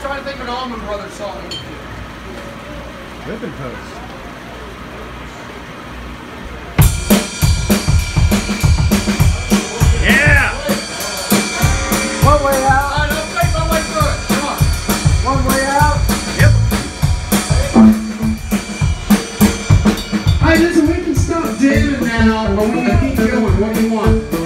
trying to think of an Allman Brothers song. Whipping post. Yeah! One way out, All right, I'll take my way through it. Come on. one way out. Yep. Hey, listen, we can stop jamming now, but we can keep going. What do you want?